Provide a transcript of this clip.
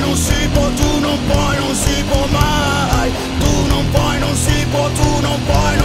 non si può, tu non puoi, non si può mai. Tu non puoi, non si può, tu non puoi,